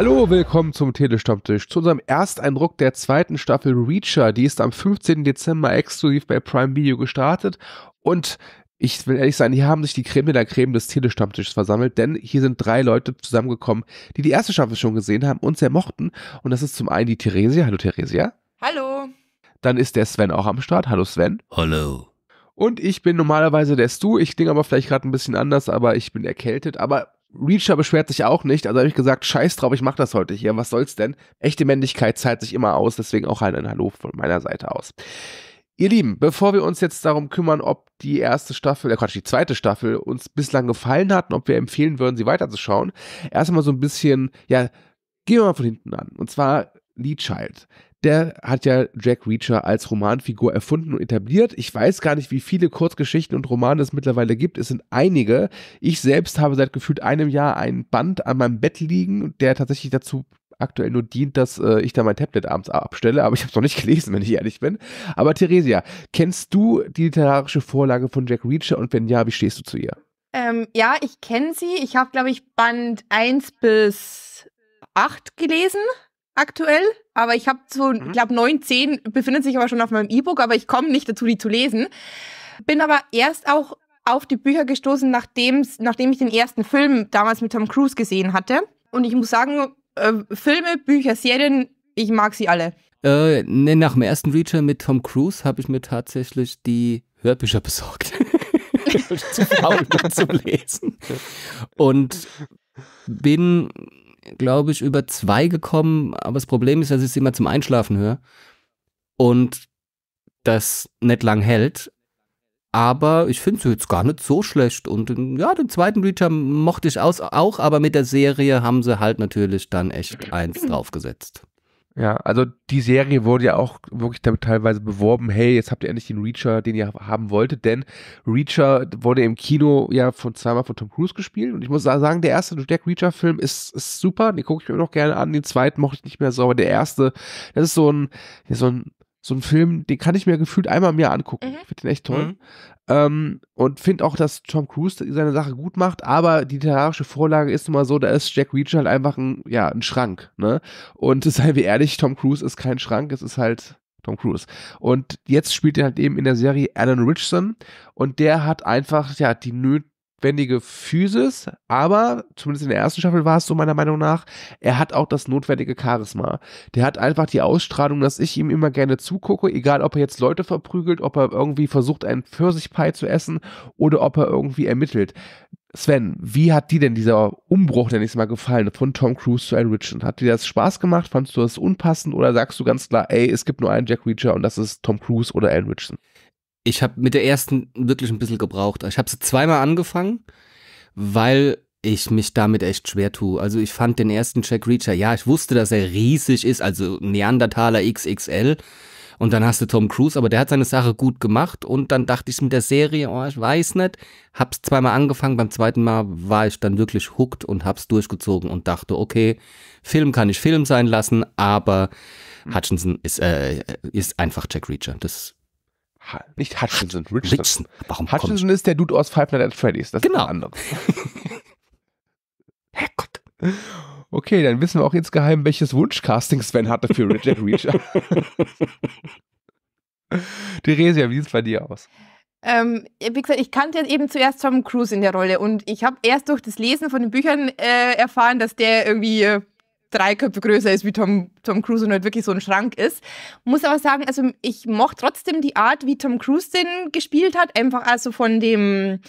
Hallo, willkommen zum Telestammtisch, zu unserem Ersteindruck der zweiten Staffel Reacher. Die ist am 15. Dezember exklusiv bei Prime Video gestartet und ich will ehrlich sein, hier haben sich die Creme de la Creme des Telestammtisches versammelt, denn hier sind drei Leute zusammengekommen, die die erste Staffel schon gesehen haben und sehr mochten. Und das ist zum einen die Theresia. Hallo Theresia. Hallo. Dann ist der Sven auch am Start. Hallo Sven. Hallo. Und ich bin normalerweise der Stu. Ich klinge aber vielleicht gerade ein bisschen anders, aber ich bin erkältet. Aber Reacher beschwert sich auch nicht, also habe ich gesagt, scheiß drauf, ich mach das heute hier, was soll's denn? Echte Männlichkeit zahlt sich immer aus, deswegen auch ein Hallo von meiner Seite aus. Ihr Lieben, bevor wir uns jetzt darum kümmern, ob die erste Staffel, äh Quatsch, die zweite Staffel uns bislang gefallen hat und ob wir empfehlen würden, sie weiterzuschauen, erstmal so ein bisschen, ja, gehen wir mal von hinten an. Und zwar Lee Child der hat ja Jack Reacher als Romanfigur erfunden und etabliert. Ich weiß gar nicht, wie viele Kurzgeschichten und Romane es mittlerweile gibt. Es sind einige. Ich selbst habe seit gefühlt einem Jahr ein Band an meinem Bett liegen, der tatsächlich dazu aktuell nur dient, dass äh, ich da mein Tablet abends abstelle, aber ich habe es noch nicht gelesen, wenn ich ehrlich bin. Aber Theresia, kennst du die literarische Vorlage von Jack Reacher und wenn ja, wie stehst du zu ihr? Ähm, ja, ich kenne sie. Ich habe, glaube ich, Band 1 bis 8 gelesen aktuell, aber ich habe so, mhm. ich glaube, 9, 10 befindet sich aber schon auf meinem E-Book, aber ich komme nicht dazu, die zu lesen. Bin aber erst auch auf die Bücher gestoßen, nachdem, nachdem ich den ersten Film damals mit Tom Cruise gesehen hatte. Und ich muss sagen, äh, Filme, Bücher, Serien, ich mag sie alle. Äh, ne, nach dem ersten Reacher mit Tom Cruise habe ich mir tatsächlich die Hörbücher besorgt. zu faul zu lesen. Und bin glaube ich, über zwei gekommen, aber das Problem ist, dass ich es immer zum Einschlafen höre und das nicht lang hält. Aber ich finde es jetzt gar nicht so schlecht. Und ja, den zweiten Reacher mochte ich aus, auch, aber mit der Serie haben sie halt natürlich dann echt eins draufgesetzt. Ja, also die Serie wurde ja auch wirklich damit teilweise beworben, hey, jetzt habt ihr endlich den Reacher, den ihr haben wolltet, denn Reacher wurde im Kino ja von zweimal von Tom Cruise gespielt und ich muss sagen, der erste Jack Reacher Film ist, ist super, den gucke ich mir noch gerne an, den zweiten mochte ich nicht mehr so, aber der erste, das ist so ein, so ein so ein Film, den kann ich mir gefühlt einmal mehr angucken. Mhm. Ich finde den echt toll. Mhm. Ähm, und finde auch, dass Tom Cruise seine Sache gut macht, aber die literarische Vorlage ist nun mal so, da ist Jack Reacher halt einfach ein, ja, ein Schrank, ne? Und seien wir ehrlich, Tom Cruise ist kein Schrank, es ist halt Tom Cruise. Und jetzt spielt er halt eben in der Serie Alan Richson und der hat einfach, ja, die nöt notwendige Physis, aber zumindest in der ersten Staffel war es so meiner Meinung nach, er hat auch das notwendige Charisma. Der hat einfach die Ausstrahlung, dass ich ihm immer gerne zugucke, egal ob er jetzt Leute verprügelt, ob er irgendwie versucht, einen Pfirsichpie zu essen oder ob er irgendwie ermittelt. Sven, wie hat dir denn dieser Umbruch, der nächste Mal gefallen, von Tom Cruise zu Al Richard? Hat dir das Spaß gemacht? Fandest du das unpassend oder sagst du ganz klar, ey, es gibt nur einen Jack Reacher und das ist Tom Cruise oder Al Richardson? Ich habe mit der ersten wirklich ein bisschen gebraucht. Ich habe sie zweimal angefangen, weil ich mich damit echt schwer tue. Also ich fand den ersten Jack Reacher, ja, ich wusste, dass er riesig ist, also Neandertaler XXL. Und dann hast du Tom Cruise, aber der hat seine Sache gut gemacht. Und dann dachte ich mit der Serie, oh, ich weiß nicht. Hab's zweimal angefangen, beim zweiten Mal war ich dann wirklich hooked und hab's durchgezogen und dachte, okay, Film kann ich Film sein lassen, aber Hutchinson ist, äh, ist einfach Jack Reacher. Das nicht Hutchinson, Richardson. Richardson. Warum Hutchinson ist der Dude aus Five Nights at Freddy's. Das genau. ist andere. Herrgott. Okay, dann wissen wir auch insgeheim, welches Wunschcasting Sven hatte für Jack Reacher. Theresia, wie sieht es bei dir aus? Ähm, wie gesagt, ich kannte eben zuerst Tom Cruise in der Rolle und ich habe erst durch das Lesen von den Büchern äh, erfahren, dass der irgendwie äh, drei Köpfe größer ist wie Tom, Tom Cruise und halt wirklich so ein Schrank ist. Muss aber sagen, also ich mochte trotzdem die Art, wie Tom Cruise den gespielt hat. Einfach also von dem,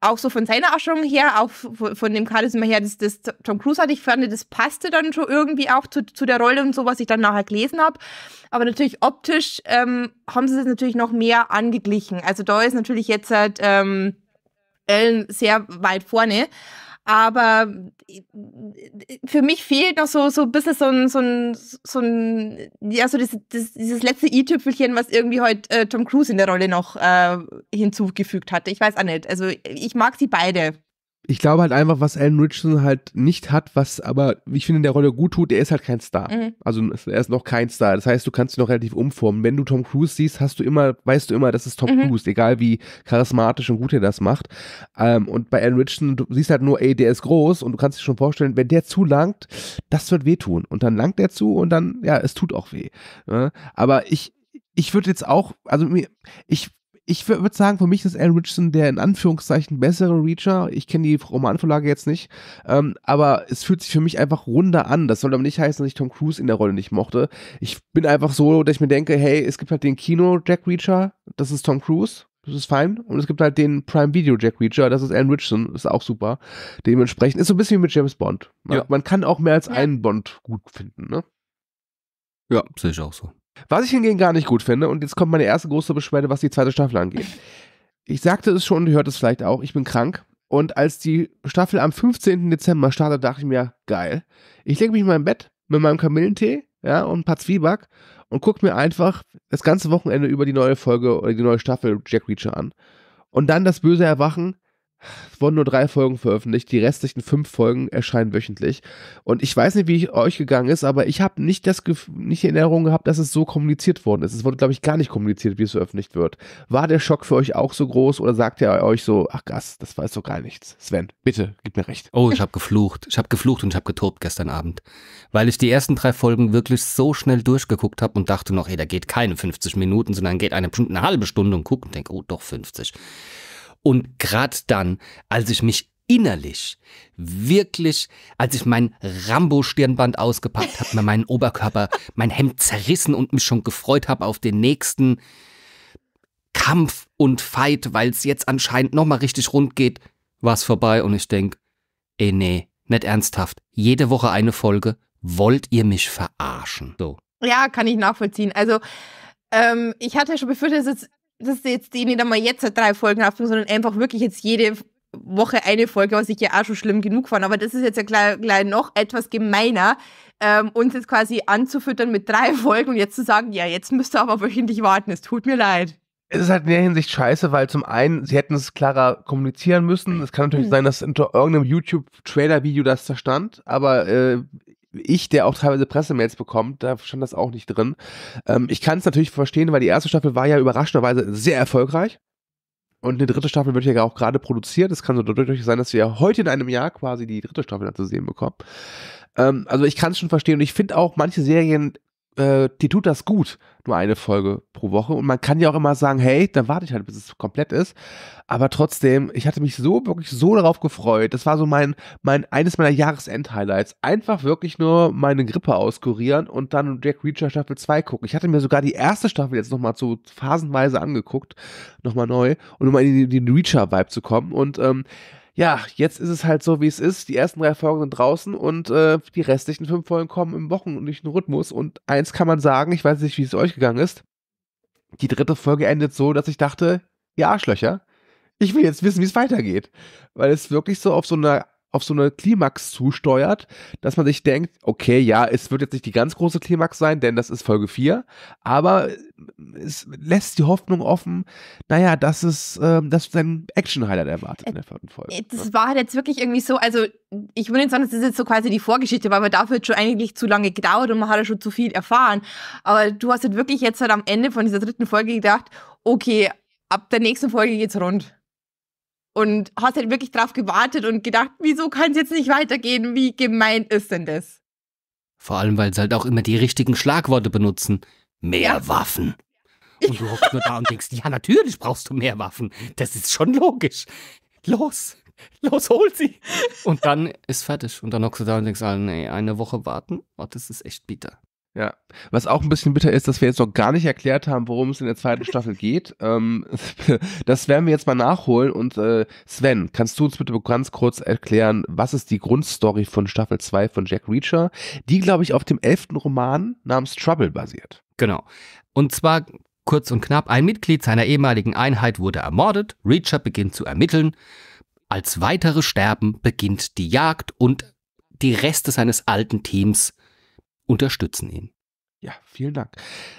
auch so von seiner Aschung her, auch von dem Charisma her, das, das Tom Cruise hatte ich fand, das passte dann schon irgendwie auch zu, zu der Rolle und so, was ich dann nachher gelesen habe. Aber natürlich optisch ähm, haben sie es natürlich noch mehr angeglichen. Also da ist natürlich jetzt halt ähm, Ellen sehr weit vorne. Aber für mich fehlt noch so, so ein bisschen so ein, so ein, so ein ja, so das, dieses letzte i-Tüpfelchen, was irgendwie heute äh, Tom Cruise in der Rolle noch äh, hinzugefügt hatte. Ich weiß auch nicht. Also ich mag sie beide ich glaube halt einfach, was Alan Richardson halt nicht hat, was aber, ich finde, in der Rolle gut tut, er ist halt kein Star. Mhm. Also er ist noch kein Star. Das heißt, du kannst ihn noch relativ umformen. Wenn du Tom Cruise siehst, hast du immer, weißt du immer, das ist Tom mhm. Cruise, egal wie charismatisch und gut er das macht. Ähm, und bei Alan Richardson, du siehst halt nur, ey, der ist groß und du kannst dir schon vorstellen, wenn der zu langt, das wird wehtun. Und dann langt er zu und dann, ja, es tut auch weh. Ja? Aber ich, ich würde jetzt auch, also mir, ich ich würde sagen, für mich ist Alan Richardson der in Anführungszeichen bessere Reacher. Ich kenne die Romanvorlage jetzt nicht, ähm, aber es fühlt sich für mich einfach runder an. Das soll aber nicht heißen, dass ich Tom Cruise in der Rolle nicht mochte. Ich bin einfach so, dass ich mir denke, hey, es gibt halt den Kino Jack Reacher, das ist Tom Cruise. Das ist fein. Und es gibt halt den Prime Video Jack Reacher, das ist Alan Richardson, das ist auch super. Dementsprechend ist so ein bisschen wie mit James Bond. Man, ja. man kann auch mehr als einen Bond gut finden, ne? Ja, sehe ich auch so. Was ich hingegen gar nicht gut finde, und jetzt kommt meine erste große Beschwerde, was die zweite Staffel angeht. Ich sagte es schon, ihr hört es vielleicht auch, ich bin krank. Und als die Staffel am 15. Dezember startet, dachte ich mir, geil. Ich lege mich in mein Bett mit meinem Kamillentee ja, und ein paar Zwieback und gucke mir einfach das ganze Wochenende über die neue Folge oder die neue Staffel Jack Reacher an. Und dann das böse Erwachen, es wurden nur drei Folgen veröffentlicht, die restlichen fünf Folgen erscheinen wöchentlich. Und ich weiß nicht, wie es euch gegangen ist, aber ich habe nicht das nicht in Erinnerung gehabt, dass es so kommuniziert worden ist. Es wurde, glaube ich, gar nicht kommuniziert, wie es veröffentlicht wird. War der Schock für euch auch so groß oder sagt ihr euch so, ach Gas, das weiß doch gar nichts? Sven, bitte, gib mir recht. Oh, ich habe geflucht. Ich habe geflucht und ich habe getobt gestern Abend. Weil ich die ersten drei Folgen wirklich so schnell durchgeguckt habe und dachte noch, ey, da geht keine 50 Minuten, sondern geht eine, eine halbe Stunde und gucke und denke, oh, doch 50. Und gerade dann, als ich mich innerlich wirklich, als ich mein Rambo-Stirnband ausgepackt habe, mir meinen Oberkörper, mein Hemd zerrissen und mich schon gefreut habe auf den nächsten Kampf und Fight, weil es jetzt anscheinend nochmal richtig rund geht, war es vorbei und ich denk, ey nee, nicht ernsthaft. Jede Woche eine Folge. Wollt ihr mich verarschen? So. Ja, kann ich nachvollziehen. Also, ähm, ich hatte schon befürchtet, dass es dass jetzt die nicht einmal jetzt drei Folgen haben, sondern einfach wirklich jetzt jede Woche eine Folge, was ich ja auch schon schlimm genug fand. Aber das ist jetzt ja gleich, gleich noch etwas gemeiner, ähm, uns jetzt quasi anzufüttern mit drei Folgen und jetzt zu sagen, ja, jetzt müsst ihr aber wöchentlich warten. Es tut mir leid. Es ist halt in der Hinsicht scheiße, weil zum einen, sie hätten es klarer kommunizieren müssen. Es kann natürlich mhm. sein, dass unter irgendeinem YouTube-Trailer-Video das zerstand, aber äh, ich, der auch teilweise Pressemails bekommt, da stand das auch nicht drin. Ähm, ich kann es natürlich verstehen, weil die erste Staffel war ja überraschenderweise sehr erfolgreich. Und eine dritte Staffel wird ja auch gerade produziert. Es kann so dadurch sein, dass wir heute in einem Jahr quasi die dritte Staffel zu sehen bekommen. Ähm, also ich kann es schon verstehen und ich finde auch manche Serien äh, die tut das gut, nur eine Folge pro Woche. Und man kann ja auch immer sagen, hey, dann warte ich halt, bis es komplett ist. Aber trotzdem, ich hatte mich so, wirklich so darauf gefreut. Das war so mein, mein, eines meiner Jahresend-Highlights. Einfach wirklich nur meine Grippe auskurieren und dann Jack Reacher Staffel 2 gucken. Ich hatte mir sogar die erste Staffel jetzt nochmal so phasenweise angeguckt, nochmal neu, und um in den Reacher-Vibe zu kommen. Und ähm, ja, jetzt ist es halt so, wie es ist. Die ersten drei Folgen sind draußen und äh, die restlichen fünf Folgen kommen im wochenlichen Rhythmus. Und eins kann man sagen, ich weiß nicht, wie es euch gegangen ist. Die dritte Folge endet so, dass ich dachte, ihr Arschlöcher, ich will jetzt wissen, wie es weitergeht. Weil es wirklich so auf so einer auf so eine Klimax zusteuert, dass man sich denkt, okay, ja, es wird jetzt nicht die ganz große Klimax sein, denn das ist Folge 4, aber es lässt die Hoffnung offen, naja, dass es, äh, dass ein Action-Highlight erwartet in der vierten Folge. Äh, das war halt jetzt wirklich irgendwie so, also ich würde nicht sagen, das jetzt so quasi die Vorgeschichte war, aber dafür hat schon eigentlich zu lange gedauert und man hat ja schon zu viel erfahren. Aber du hast halt wirklich jetzt halt am Ende von dieser dritten Folge gedacht, okay, ab der nächsten Folge geht's rund und hast halt wirklich drauf gewartet und gedacht, wieso kann es jetzt nicht weitergehen? Wie gemein ist denn das? Vor allem, weil sie halt auch immer die richtigen Schlagworte benutzen. Mehr ja. Waffen. Und du hockst nur da und denkst, ja, natürlich brauchst du mehr Waffen. Das ist schon logisch. Los, los, hol sie. Und dann ist fertig. Und dann hockst du da und denkst, ah, nee, eine Woche warten. Oh, das ist echt bitter. Ja, was auch ein bisschen bitter ist, dass wir jetzt noch gar nicht erklärt haben, worum es in der zweiten Staffel geht. Ähm, das werden wir jetzt mal nachholen. Und äh, Sven, kannst du uns bitte ganz kurz erklären, was ist die Grundstory von Staffel 2 von Jack Reacher, die, glaube ich, auf dem elften Roman namens Trouble basiert. Genau. Und zwar kurz und knapp, ein Mitglied seiner ehemaligen Einheit wurde ermordet, Reacher beginnt zu ermitteln als weitere sterben, beginnt die Jagd und die Reste seines alten Teams unterstützen ihn. Ja, vielen Dank.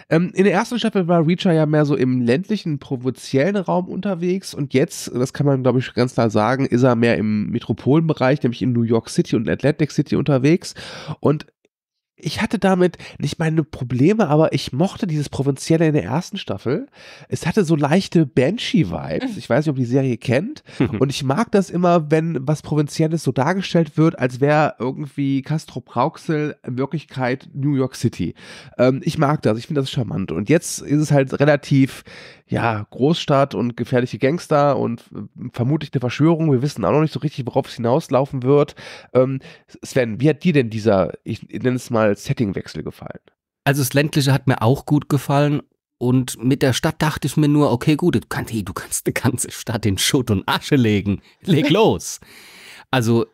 Ähm, in der ersten Staffel war Reacher ja mehr so im ländlichen, provinziellen Raum unterwegs und jetzt, das kann man glaube ich ganz klar sagen, ist er mehr im Metropolenbereich, nämlich in New York City und Atlantic City unterwegs und ich hatte damit nicht meine Probleme, aber ich mochte dieses Provinzielle in der ersten Staffel. Es hatte so leichte Banshee-Vibes. Ich weiß nicht, ob die Serie kennt. Und ich mag das immer, wenn was Provinzielles so dargestellt wird, als wäre irgendwie Castro Brauxel in Wirklichkeit New York City. Ähm, ich mag das. Ich finde das charmant. Und jetzt ist es halt relativ ja, Großstadt und gefährliche Gangster und äh, vermutlich eine Verschwörung. Wir wissen auch noch nicht so richtig, worauf es hinauslaufen wird. Ähm, Sven, wie hat dir denn dieser, ich nenne es mal, Settingwechsel gefallen? Also das ländliche hat mir auch gut gefallen und mit der Stadt dachte ich mir nur, okay, gut, du kannst, du kannst eine ganze Stadt in Schutt und Asche legen. Leg los. also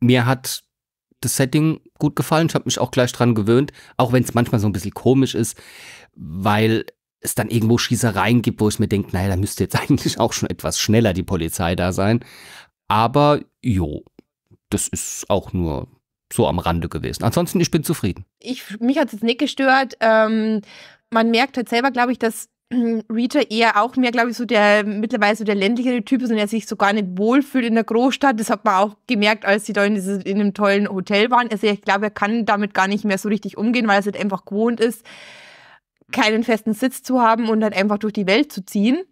mir hat das Setting gut gefallen. Ich habe mich auch gleich dran gewöhnt, auch wenn es manchmal so ein bisschen komisch ist, weil es dann irgendwo Schießereien gibt, wo ich mir denke, naja, da müsste jetzt eigentlich auch schon etwas schneller die Polizei da sein. Aber jo, das ist auch nur so am Rande gewesen. Ansonsten, ich bin zufrieden. Ich, mich hat es jetzt nicht gestört. Ähm, man merkt halt selber, glaube ich, dass Reacher eher auch mehr, glaube ich, so der mittlerweile so der ländlichere Typ ist und er sich so gar nicht wohlfühlt in der Großstadt. Das hat man auch gemerkt, als sie da in, dieses, in einem tollen Hotel waren. Also ich glaube, er kann damit gar nicht mehr so richtig umgehen, weil er es halt einfach gewohnt ist, keinen festen Sitz zu haben und halt einfach durch die Welt zu ziehen.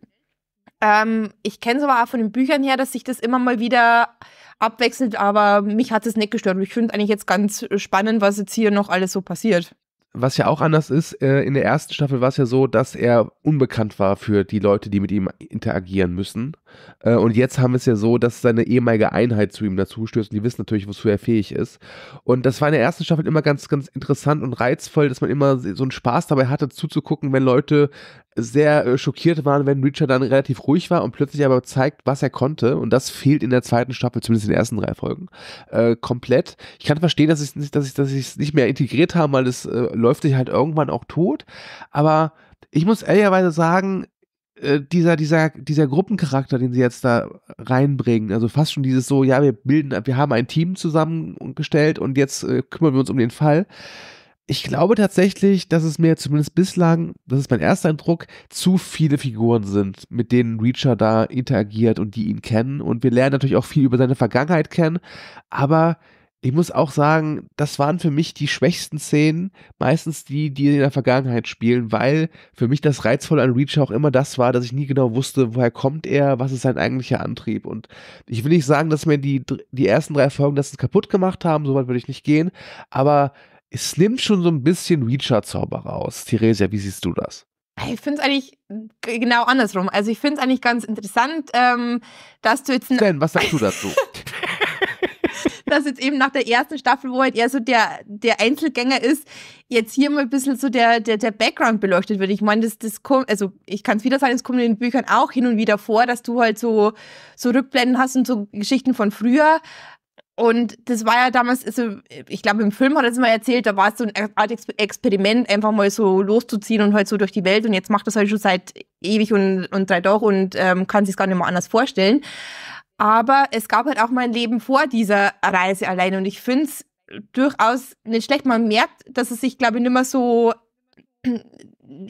Ähm, ich kenne es aber auch von den Büchern her, dass sich das immer mal wieder abwechselt, aber mich hat es nicht gestört. Ich finde eigentlich jetzt ganz spannend, was jetzt hier noch alles so passiert was ja auch anders ist, äh, in der ersten Staffel war es ja so, dass er unbekannt war für die Leute, die mit ihm interagieren müssen. Äh, und jetzt haben wir es ja so, dass seine ehemalige Einheit zu ihm dazustößt und die wissen natürlich, wozu er fähig ist. Und das war in der ersten Staffel immer ganz, ganz interessant und reizvoll, dass man immer so einen Spaß dabei hatte, zuzugucken, wenn Leute sehr äh, schockiert waren, wenn Reacher dann relativ ruhig war und plötzlich aber zeigt, was er konnte. Und das fehlt in der zweiten Staffel, zumindest in den ersten drei Folgen, äh, komplett. Ich kann verstehen, dass ich es dass ich, dass ich nicht mehr integriert habe, weil es äh, läuft sich halt irgendwann auch tot. Aber ich muss ehrlicherweise sagen, äh, dieser, dieser, dieser Gruppencharakter, den sie jetzt da reinbringen, also fast schon dieses so, ja, wir bilden, wir haben ein Team zusammengestellt und jetzt äh, kümmern wir uns um den Fall ich glaube tatsächlich, dass es mir zumindest bislang, das ist mein erster Eindruck, zu viele Figuren sind, mit denen Reacher da interagiert und die ihn kennen. Und wir lernen natürlich auch viel über seine Vergangenheit kennen. Aber ich muss auch sagen, das waren für mich die schwächsten Szenen, meistens die, die in der Vergangenheit spielen, weil für mich das Reizvolle an Reacher auch immer das war, dass ich nie genau wusste, woher kommt er, was ist sein eigentlicher Antrieb. Und ich will nicht sagen, dass mir die, die ersten drei Folgen das kaputt gemacht haben, so weit würde ich nicht gehen, aber es nimmt schon so ein bisschen Reacher-Zauber raus. Theresia, wie siehst du das? Ich finde es eigentlich genau andersrum. Also ich finde es eigentlich ganz interessant, ähm, dass du jetzt... Sven, was sagst du dazu? dass jetzt eben nach der ersten Staffel, wo halt eher so der, der Einzelgänger ist, jetzt hier mal ein bisschen so der, der, der Background beleuchtet wird. Ich meine, das, das kommt, also ich kann es wieder sagen, es kommt in den Büchern auch hin und wieder vor, dass du halt so, so Rückblenden hast und so Geschichten von früher. Und das war ja damals, also ich glaube, im Film hat er es mal erzählt, da war es so ein Art Experiment, einfach mal so loszuziehen und halt so durch die Welt. Und jetzt macht das halt schon seit ewig und, und drei Doch und ähm, kann sich gar nicht mehr anders vorstellen. Aber es gab halt auch mal ein Leben vor dieser Reise alleine. Und ich finde es durchaus nicht schlecht. Man merkt, dass es sich, glaube ich, nicht mehr so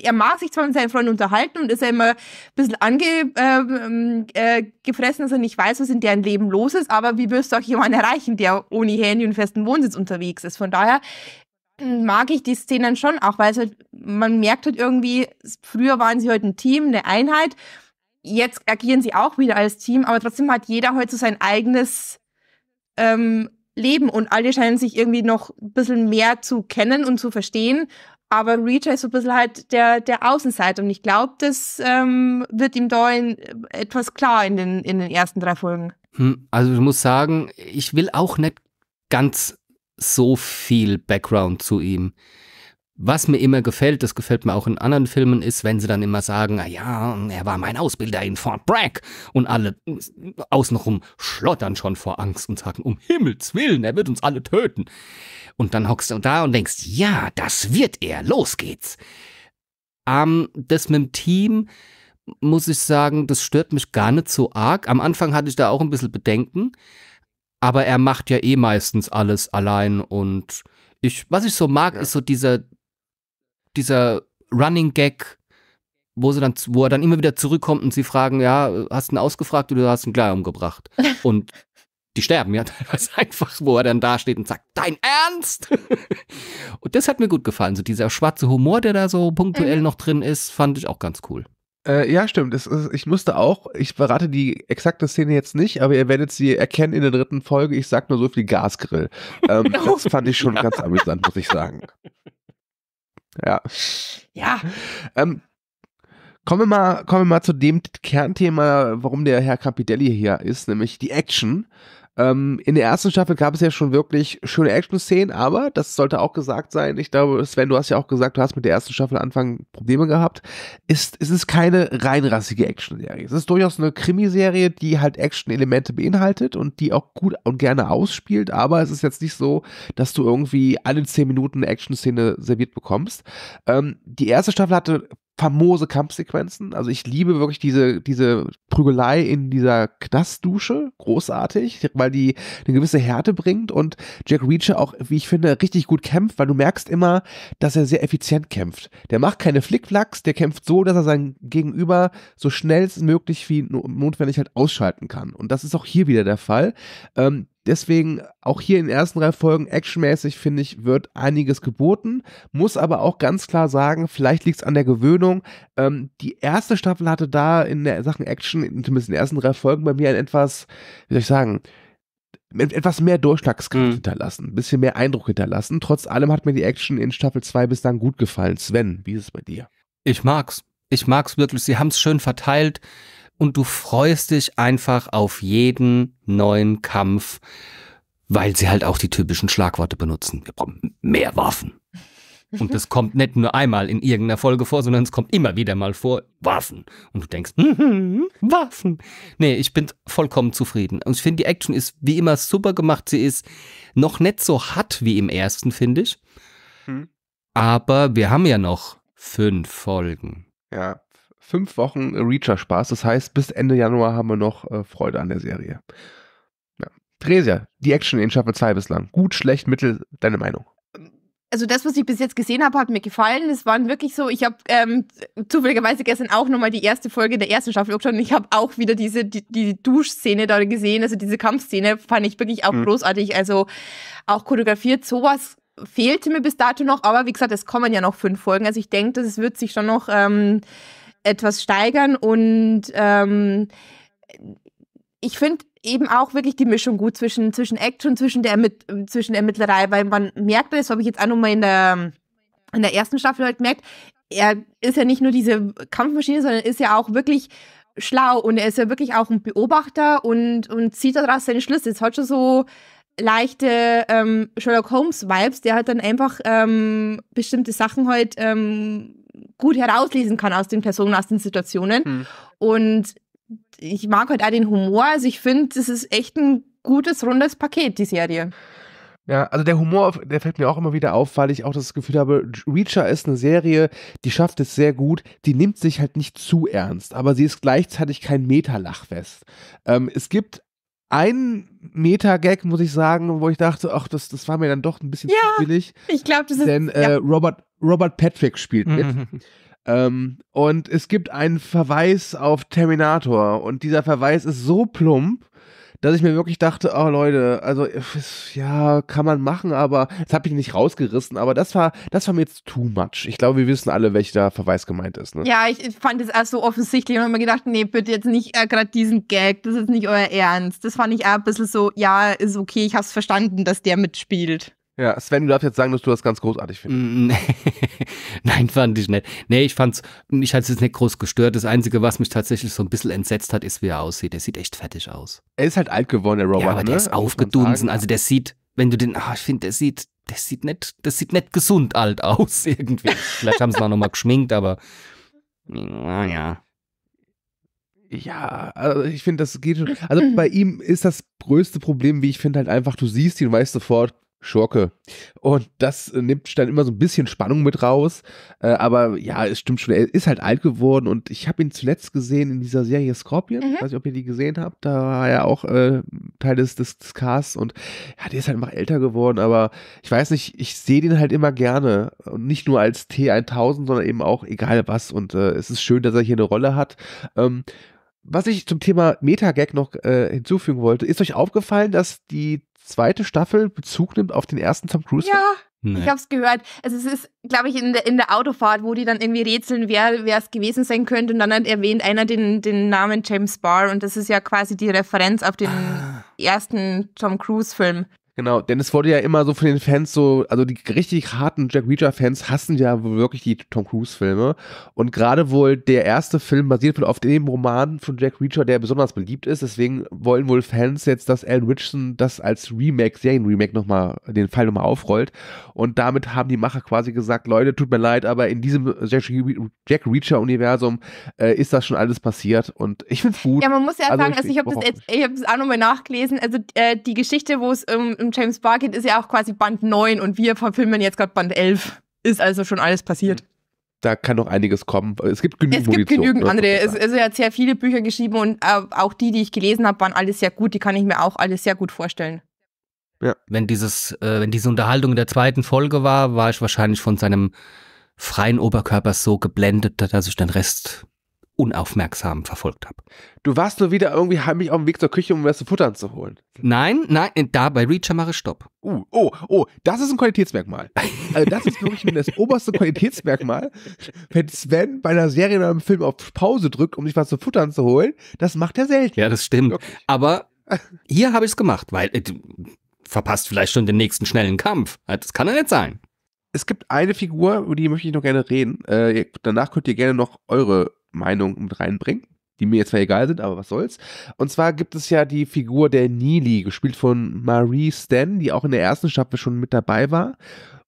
er mag sich zwar mit seinen Freunden unterhalten und ist ja immer ein bisschen angefressen, äh, äh, dass er nicht weiß, was in deren Leben los ist, aber wie wirst du auch jemanden erreichen, der ohne Handy und festen Wohnsitz unterwegs ist? Von daher mag ich die Szenen schon auch, weil halt, man merkt halt irgendwie, früher waren sie halt ein Team, eine Einheit, jetzt agieren sie auch wieder als Team, aber trotzdem hat jeder heute so sein eigenes ähm, Leben und alle scheinen sich irgendwie noch ein bisschen mehr zu kennen und zu verstehen aber Reacher ist so ein bisschen halt der, der Außenseiter und ich glaube, das ähm, wird ihm da in, etwas klar in den, in den ersten drei Folgen. Hm, also ich muss sagen, ich will auch nicht ganz so viel Background zu ihm. Was mir immer gefällt, das gefällt mir auch in anderen Filmen, ist, wenn sie dann immer sagen, na ja, er war mein Ausbilder in Fort Bragg und alle außenrum schlottern schon vor Angst und sagen, um Himmels Willen, er wird uns alle töten. Und dann hockst du da und denkst, ja, das wird er, los geht's. Ähm, das mit dem Team muss ich sagen, das stört mich gar nicht so arg. Am Anfang hatte ich da auch ein bisschen Bedenken, aber er macht ja eh meistens alles allein und ich, was ich so mag, Ja. ist so dieser, dieser Running Gag, wo sie dann, wo er dann immer wieder zurückkommt und sie fragen, ja, hast du ihn ausgefragt oder hast du ihn gleich umgebracht? Und die sterben ja teilweise einfach, wo er dann da steht und sagt, dein Ernst? und das hat mir gut gefallen. So dieser schwarze Humor, der da so punktuell noch drin ist, fand ich auch ganz cool. Äh, ja, stimmt. Es ist, ich musste auch, ich verrate die exakte Szene jetzt nicht, aber ihr werdet sie erkennen in der dritten Folge. Ich sag nur so viel Gasgrill. Ähm, das fand ich schon ganz amüsant, muss ich sagen. Ja. Ja, Ähm, kommen, wir mal, kommen wir mal zu dem Kernthema, warum der Herr Campidelli hier ist, nämlich die Action. Ähm, in der ersten Staffel gab es ja schon wirklich schöne Action-Szenen, aber das sollte auch gesagt sein. Ich glaube, Sven, du hast ja auch gesagt, du hast mit der ersten Staffel Anfang Probleme gehabt. Ist, es ist keine reinrassige Action-Serie. Es ist durchaus eine Krimiserie, die halt Action-Elemente beinhaltet und die auch gut und gerne ausspielt, aber es ist jetzt nicht so, dass du irgendwie alle zehn Minuten eine Action-Szene serviert bekommst. Ähm, die erste Staffel hatte famose Kampfsequenzen. Also ich liebe wirklich diese, diese Prügelei in dieser Knastdusche. Großartig, weil die eine gewisse Härte bringt und Jack Reacher auch, wie ich finde, richtig gut kämpft, weil du merkst immer, dass er sehr effizient kämpft. Der macht keine Flickflacks, der kämpft so, dass er sein Gegenüber so schnellstmöglich wie no- notwendig halt ausschalten kann. Und das ist auch hier wieder der Fall. Ähm, Deswegen auch hier in den ersten drei Folgen actionmäßig, finde ich, wird einiges geboten. Muss aber auch ganz klar sagen, vielleicht liegt es an der Gewöhnung. Ähm, die erste Staffel hatte da in der Sachen Action, zumindest in den ersten drei Folgen, bei mir ein etwas, wie soll ich sagen, etwas mehr Durchschlagskraft Mhm. hinterlassen, ein bisschen mehr Eindruck hinterlassen. Trotz allem hat mir die Action in Staffel 2 bislang gut gefallen. Sven, wie ist es bei dir? Ich mag's. Ich mag's wirklich. Sie haben's schön verteilt und du freust dich einfach auf jeden neuen Kampf, weil sie halt auch die typischen Schlagworte benutzen. Wir brauchen mehr Waffen. Und das kommt nicht nur einmal in irgendeiner Folge vor, sondern es kommt immer wieder mal vor, Waffen. Und du denkst, mhm, Waffen. Nee, ich bin vollkommen zufrieden. Und ich finde, die Action ist wie immer super gemacht. Sie ist noch nicht so hart wie im ersten, finde ich. Hm. Aber wir haben ja noch fünf Folgen. Ja, fünf Wochen Reacher-Spaß. Das heißt, bis Ende Januar haben wir noch äh, Freude an der Serie. Ja. Theresia, die Action in Staffel 2 bislang. Gut, schlecht, mittel, deine Meinung. also das, was ich bis jetzt gesehen habe, hat mir gefallen. Es waren wirklich so, ich habe ähm, zufälligerweise gestern auch nochmal die erste Folge der ersten Staffel angeschaut und ich habe auch wieder diese die, die Duschszene da gesehen, also diese Kampfszene fand ich wirklich auch Mhm. großartig, also auch choreografiert, sowas fehlte mir bis dato noch, aber wie gesagt, es kommen ja noch fünf Folgen, also ich denke, das wird sich schon noch ähm, etwas steigern und ähm, ich finde eben auch wirklich die Mischung gut zwischen, zwischen Action, zwischen der, Ermitt zwischen der Ermittlerei, weil man merkt, das habe ich jetzt auch nochmal in der, in der ersten Staffel halt gemerkt, er ist ja nicht nur diese Kampfmaschine, sondern ist ja auch wirklich schlau und er ist ja wirklich auch ein Beobachter und, und zieht daraus seine Schlüsse. Es hat schon so leichte ähm, Sherlock Holmes-Vibes, der halt dann einfach ähm, bestimmte Sachen halt ähm, gut herauslesen kann aus den Personen, aus den Situationen. Hm. Und ich mag halt auch den Humor. Also ich finde, das ist echt ein gutes, rundes Paket, die Serie. Ja, also der Humor, der fällt mir auch immer wieder auf, weil ich auch das Gefühl habe, Reacher ist eine Serie, die schafft es sehr gut, die nimmt sich halt nicht zu ernst, aber sie ist gleichzeitig kein Meta-Lachfest. Ähm, es gibt einen Meta-Gag, muss ich sagen, wo ich dachte, ach, das, das war mir dann doch ein bisschen Ja, zu billig, Ich glaube, das ist. denn äh, ja. Robert, Robert Patrick spielt mit. Mhm. Ähm, und es gibt einen Verweis auf Terminator und dieser Verweis ist so plump, dass ich mir wirklich dachte, oh Leute, also es- ja, kann man machen, aber das habe ich nicht rausgerissen, aber das war, das war mir jetzt too much. Ich glaube, wir wissen alle, welcher Verweis gemeint ist. Ne? Ja, ich fand es erst so offensichtlich und habe mir gedacht, nee, bitte jetzt nicht äh, gerade diesen Gag, das ist nicht euer Ernst. Das fand ich auch ein bisschen so, ja, ist okay, ich hab's verstanden, dass der mitspielt. Ja, Sven, du darfst jetzt sagen, dass du das ganz großartig findest. Mm, Nein, fand ich nicht. Nee, ich fand's, mich hat es jetzt nicht groß gestört. Das Einzige, was mich tatsächlich so ein bisschen entsetzt hat, ist, wie er aussieht. Der sieht echt fertig aus. Er ist halt alt geworden, der Robert. ja, aber der ne? ist muss man aufgedunsen. Also der sieht, wenn du den, ah, ich finde, der sieht, der sieht nicht, das sieht nicht gesund alt aus irgendwie. Vielleicht haben sie ihn auch nochmal geschminkt, aber naja. Ja, also ich finde, das geht schon. Also bei ihm ist das größte Problem, wie ich finde, halt einfach, du siehst ihn und weißt sofort, Schurke. Und das äh, nimmt dann immer so ein bisschen Spannung mit raus. Äh, aber ja, es stimmt schon, er ist halt alt geworden und ich habe ihn zuletzt gesehen in dieser Serie Scorpion. Mhm. Weiß nicht, ob ihr die gesehen habt. Da war er auch äh, Teil des, des, des Casts und ja, der ist halt einfach älter geworden. Aber ich weiß nicht, ich sehe den halt immer gerne. Und nicht nur als T1000, sondern eben auch egal was. Und äh, es ist schön, dass er hier eine Rolle hat. Ähm, was ich zum Thema Metagag noch äh, hinzufügen wollte, ist euch aufgefallen, dass die zweite Staffel Bezug nimmt auf den ersten Tom Cruise? Ja, Nee. ich hab's gehört. Also es ist, glaube ich, in der, in der Autofahrt, wo die dann irgendwie rätseln, wer wer es gewesen sein könnte. Und dann hat erwähnt einer den, den Namen James Barr. Und das ist ja quasi die Referenz auf den Ah. ersten Tom Cruise-Film. Genau, denn es wurde ja immer so von den Fans so, also die richtig harten Jack Reacher-Fans hassen ja wirklich die Tom Cruise-Filme. Und gerade wohl der erste Film basiert wohl auf dem Roman von Jack Reacher, der besonders beliebt ist. Deswegen wollen wohl Fans jetzt, dass Alan Richardson das als Remake, Serien-Remake nochmal, den Fall nochmal aufrollt. Und damit haben die Macher quasi gesagt, Leute, tut mir leid, aber in diesem Jack, Reacher-Universum äh, ist das schon alles passiert. Und ich find's gut. Ja, man muss ja Also sagen, ich- also ich habe das brauch jetzt, ich habe das auch nochmal nachgelesen. Also äh, die Geschichte, wo es um, um James Barr geht, ist ja auch quasi Band 9 und wir verfilmen jetzt gerade Band 11. Ist also schon alles passiert. Da kann noch einiges kommen. Es gibt genügend Es gibt Munition, genügend andere. Es, also er hat sehr viele Bücher geschrieben und äh, auch die, die ich gelesen habe, waren alle sehr gut. Die kann ich mir auch alle sehr gut vorstellen. Wenn dieses, äh, wenn diese Unterhaltung in der zweiten Folge war, war ich wahrscheinlich von seinem freien Oberkörper so geblendet, dass ich den Rest unaufmerksam verfolgt habe. Du warst nur wieder irgendwie heimlich auf dem Weg zur Küche, um was zu futtern zu holen. Nein, nein, da bei Reacher mache ich Stopp. Uh, oh, oh, das ist ein Qualitätsmerkmal. Also das ist wirklich das oberste Qualitätsmerkmal. Wenn Sven bei einer Serie oder einem Film auf Pause drückt, um sich was zu futtern zu holen, das macht er selten. Ja, das stimmt. Wirklich. Aber hier habe ich es gemacht, weil äh, du verpasst vielleicht schon den nächsten schnellen Kampf. Das kann ja nicht sein. Es gibt eine Figur, über die möchte ich noch gerne reden. Äh, danach könnt ihr gerne noch eure Meinung mit reinbringen, die mir jetzt zwar egal sind, aber was soll's. Und zwar gibt es ja die Figur der Neely, gespielt von Marie Stan, die auch in der ersten Staffel schon mit dabei war.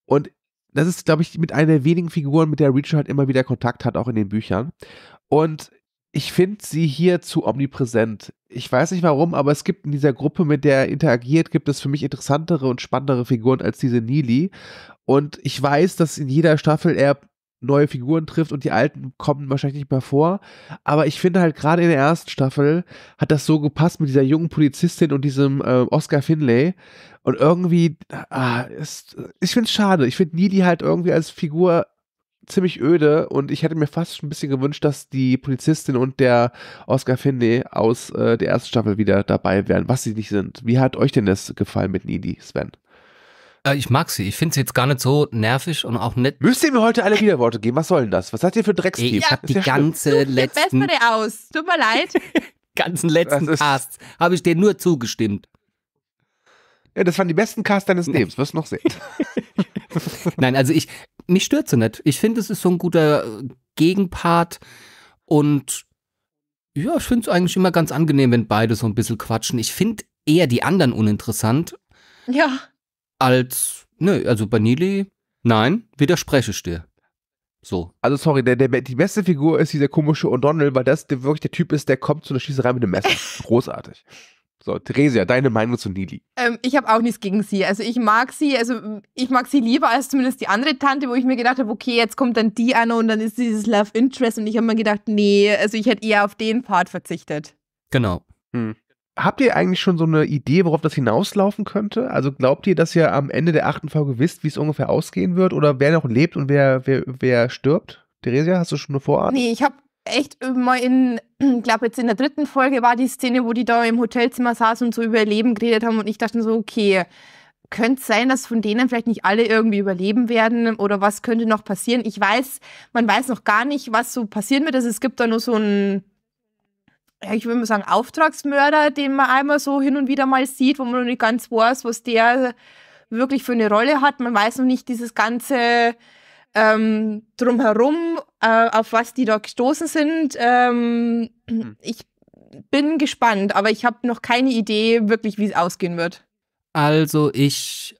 Und das ist, glaube ich, mit einer der wenigen Figuren, mit der Reacher halt immer wieder Kontakt hat, auch in den Büchern. Und ich finde sie hier zu omnipräsent. Ich weiß nicht warum, aber es gibt in dieser Gruppe, mit der er interagiert, gibt es für mich interessantere und spannendere Figuren als diese Neely. Und ich weiß, dass in jeder Staffel er neue Figuren trifft und die alten kommen wahrscheinlich nicht mehr vor. Aber ich finde halt gerade in der ersten Staffel hat das so gepasst mit dieser jungen Polizistin und diesem äh, Oscar Finlay. Und irgendwie, ah, ist, ich finde es schade. Ich finde Neely halt irgendwie als Figur ziemlich öde und ich hätte mir fast schon ein bisschen gewünscht, dass die Polizistin und der Oscar Finlay aus äh, der ersten Staffel wieder dabei wären, was sie nicht sind. Wie hat euch denn das gefallen mit Neely, Sven? Äh, ich mag sie. Ich finde sie jetzt gar nicht so nervig und auch nett. Müsst ihr mir heute alle Widerworte geben? Was soll denn das? Was seid ihr für Drecksteam? Ich habe Ist die ja schlimm. ganze Der letzten, Bessere aus. Tut mir leid. ganzen letzten Casts habe ich dir nur zugestimmt. Ja, das waren die besten Casts deines Lebens, wirst du noch sehen. Nein, also ich, mich stört sie nicht. Ich finde, es ist so ein guter äh, Gegenpart und ja, ich finde es eigentlich immer ganz angenehm, wenn beide so ein bisschen quatschen. Ich finde eher die anderen uninteressant Ja. Als, nö, also bei Nili, nein, widerspreche ich dir. So. Also sorry, der, der, die beste Figur ist dieser komische O'Donnell, weil das der, wirklich der Typ ist, der kommt zu einer Schießerei mit einem Messer. Großartig. So, Theresia, deine Meinung zu Neely. Ähm, ich habe auch nichts gegen sie. Also ich mag sie, also ich mag sie lieber als zumindest die andere Tante, wo ich mir gedacht habe, okay, jetzt kommt dann die an und dann ist dieses Love Interest und ich habe mir gedacht, nee, also ich hätte eher auf den Part verzichtet. Genau. Habt ihr eigentlich schon so eine Idee, worauf das hinauslaufen könnte? Also glaubt ihr, dass ihr am Ende der achten Folge wisst, wie es ungefähr ausgehen wird? Oder wer noch lebt und wer, wer, wer stirbt? Theresia, hast du schon eine Vorart? Nee, ich habe echt mal in, ich glaube jetzt in der dritten Folge war die Szene, wo die da im Hotelzimmer saßen und so über Leben geredet haben und ich dachte so, okay, könnte sein, dass von denen vielleicht nicht alle irgendwie überleben werden oder was könnte noch passieren? Ich weiß, man weiß noch gar nicht, was so passieren wird. Also es gibt da nur so ja, ich würde mal sagen, Auftragsmörder, den man einmal so hin und wieder mal sieht, wo man noch nicht ganz weiß, was der wirklich für eine Rolle hat. Man weiß noch nicht dieses ganze ähm, drumherum, äh, auf was die da gestoßen sind. Ähm, Ich bin gespannt, aber ich habe noch keine Idee wirklich, wie es ausgehen wird. Also ich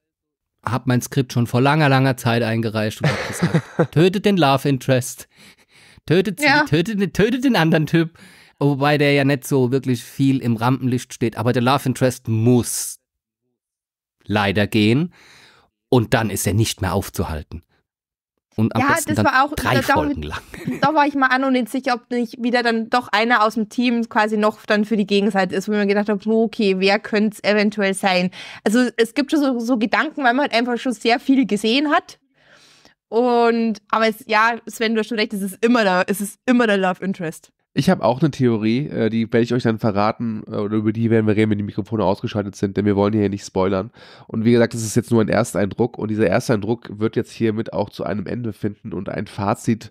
habe mein Skript schon vor langer, langer Zeit eingereicht und habe gesagt, tötet den Love Interest. Tötet, sie, Ja. tötet, tötet den anderen Typ. Wobei der ja nicht so wirklich viel im Rampenlicht steht. Aber der Love Interest muss leider gehen. und dann ist er nicht mehr aufzuhalten. Und am Ja, besten das dann war auch- drei da- Folgen lang. da war ich mal an und nicht sicher, ob nicht wieder dann doch einer aus dem Team quasi noch dann für die Gegenseite ist, wo mir gedacht habe, okay, wer könnte es eventuell sein? Also es gibt schon so, so Gedanken, weil man halt einfach schon sehr viel gesehen hat. Und aber es, ja, Sven, du hast schon recht, es ist immer da, es ist immer der Love Interest. Ich habe auch eine Theorie, äh, die werde ich euch dann verraten, äh, oder über die werden wir reden, wenn die Mikrofone ausgeschaltet sind, denn wir wollen hier nicht spoilern. Und wie gesagt, das ist jetzt nur ein Ersteindruck und dieser Ersteindruck wird jetzt hiermit auch zu einem Ende finden und ein Fazit,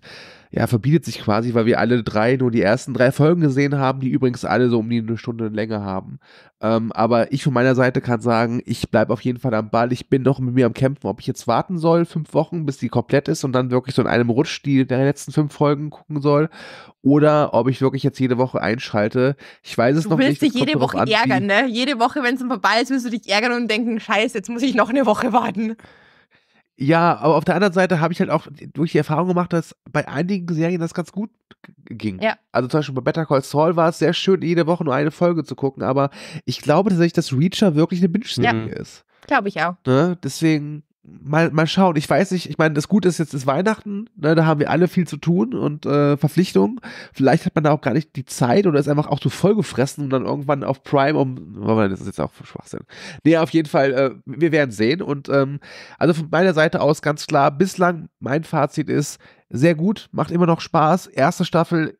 ja, verbietet sich quasi, weil wir alle drei nur die ersten drei Folgen gesehen haben, die übrigens alle so um die eine Stunde Länge haben. Ähm, aber ich von meiner Seite kann sagen, ich bleibe auf jeden Fall am Ball. Ich bin noch mit mir am Kämpfen, ob ich jetzt warten soll, fünf Wochen, bis die komplett ist und dann wirklich so in einem Rutsch die der letzten fünf Folgen gucken soll. Oder ob ich wirklich jetzt jede Woche einschalte. Ich weiß es Du noch willst nicht. dich das kommt jede Woche ärgern, ne? Jede Woche, wenn es vorbei ist, wirst du dich ärgern und denken, scheiße, jetzt muss ich noch eine Woche warten. Ja, aber auf der anderen Seite habe ich halt auch durch die Erfahrung gemacht, dass bei einigen Serien das ganz gut ging. Ja. Also zum Beispiel bei Better Call Saul war es sehr schön, jede Woche nur eine Folge zu gucken, aber ich glaube tatsächlich, dass Reacher wirklich eine Binge-Serie ist. Glaube ich auch. Ne? Deswegen mal, mal schauen. Ich weiß nicht, ich meine, das Gute ist jetzt ist Weihnachten, ne? da haben wir alle viel zu tun und äh, Verpflichtungen. Vielleicht hat man da auch gar nicht die Zeit oder ist einfach auch zu voll gefressen und dann irgendwann auf Prime um. Aber das ist jetzt auch Schwachsinn. Nee, auf jeden Fall, äh, wir werden sehen. Und ähm, also von meiner Seite aus ganz klar, bislang mein Fazit ist sehr gut, macht immer noch Spaß. Erste Staffel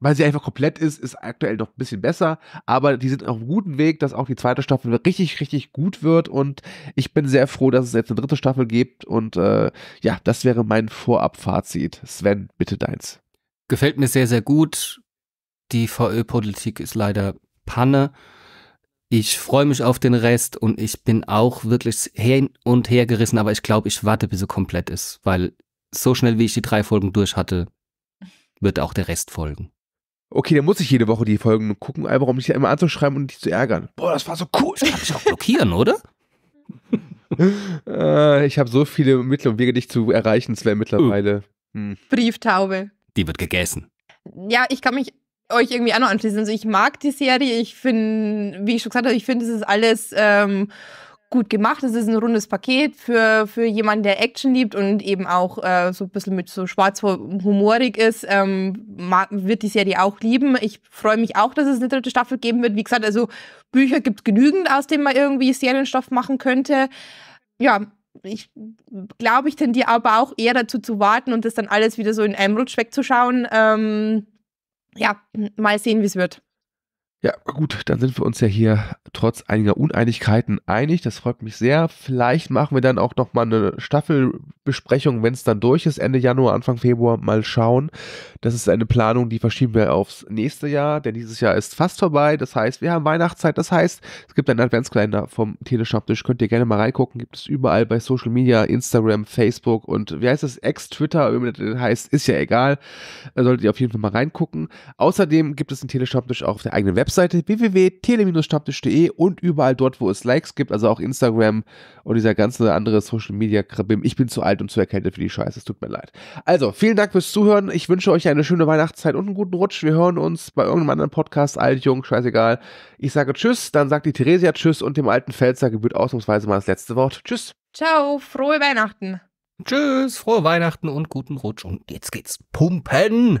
weil sie einfach komplett ist, ist aktuell noch ein bisschen besser, aber die sind auf einem guten Weg, dass auch die zweite Staffel richtig, richtig gut wird und ich bin sehr froh, dass es jetzt eine dritte Staffel gibt und äh, ja, das wäre mein Vorabfazit. Sven, bitte deins. Gefällt mir sehr, sehr gut. Die VÖ-Politik ist leider Panne. Ich freue mich auf den Rest und ich bin auch wirklich hin und her gerissen, aber ich glaube, ich warte, bis sie komplett ist, weil so schnell wie ich die drei Folgen durch hatte, wird auch der Rest folgen. Okay, dann muss ich jede Woche die Folgen gucken, einfach um dich immer anzuschreiben und dich zu ärgern. Boah, das war so cool. Kann ich auch blockieren, oder? äh, ich habe so viele Mittel und Wege, dich zu erreichen, Sven, mittlerweile. Hm. Brieftaube. Die wird gegessen. ja, ich kann mich euch irgendwie auch noch anschließen. Also ich mag die Serie. Ich finde, wie ich schon gesagt habe, ich finde, es ist alles ähm, gut gemacht. Es ist ein rundes Paket für, für jemanden, der Action liebt und eben auch äh, so ein bisschen mit so schwarz humorig ist. Ähm, wird die Serie auch lieben. Ich freue mich auch, dass es eine dritte Staffel geben wird. Wie gesagt, also Bücher gibt genügend, aus denen man irgendwie Serienstoff machen könnte. Ja, ich glaube, ich tendiere aber auch eher dazu zu warten und das dann alles wieder so in einem Rutsch wegzuschauen. Ähm, ja, mal sehen, wie es wird. Ja, gut, dann sind wir uns ja hier trotz einiger Uneinigkeiten einig. Das freut mich sehr. Vielleicht machen wir dann auch noch mal eine Staffelbesprechung, wenn es dann durch ist, Ende Januar, Anfang Februar. Mal schauen. Das ist eine Planung, die verschieben wir aufs nächste Jahr, denn dieses Jahr ist fast vorbei. Das heißt, wir haben Weihnachtszeit. Das heißt, es gibt einen Adventskalender vom Telestammtisch. Könnt ihr gerne mal reingucken. Gibt es überall bei Social Media, Instagram, Facebook und wie heißt es? Ex-Twitter, das heißt, ist ja egal. Da solltet ihr auf jeden Fall mal reingucken. Außerdem gibt es den Telestammtisch auch auf der eigenen Website www.tele-stammtisch.de und überall dort, wo es Likes gibt, also auch Instagram und dieser ganze andere Social Media Krabim. Ich bin zu alt und zu erkältet für die Scheiße, es tut mir leid. Also, vielen Dank fürs Zuhören. Ich wünsche euch eine schöne Weihnachtszeit und einen guten Rutsch. Wir hören uns bei irgendeinem anderen Podcast, alt, jung, scheißegal. Ich sage Tschüss, dann sagt die Theresia Tschüss und dem alten Pfälzer gebührt ausnahmsweise mal das letzte Wort. Tschüss. Ciao, frohe Weihnachten. Tschüss, frohe Weihnachten und guten Rutsch. Und jetzt geht's pumpen.